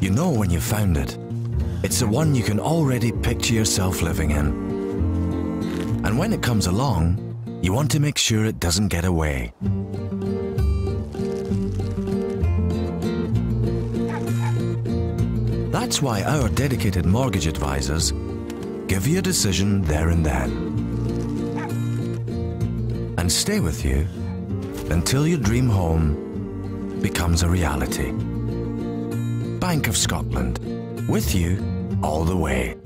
You know when you found it. It's the one you can already picture yourself living in. And when it comes along, you want to make sure it doesn't get away. That's why our dedicated mortgage advisors give you a decision there and then. And stay with you until your dream home becomes a reality. Bank of Scotland, with you all the way.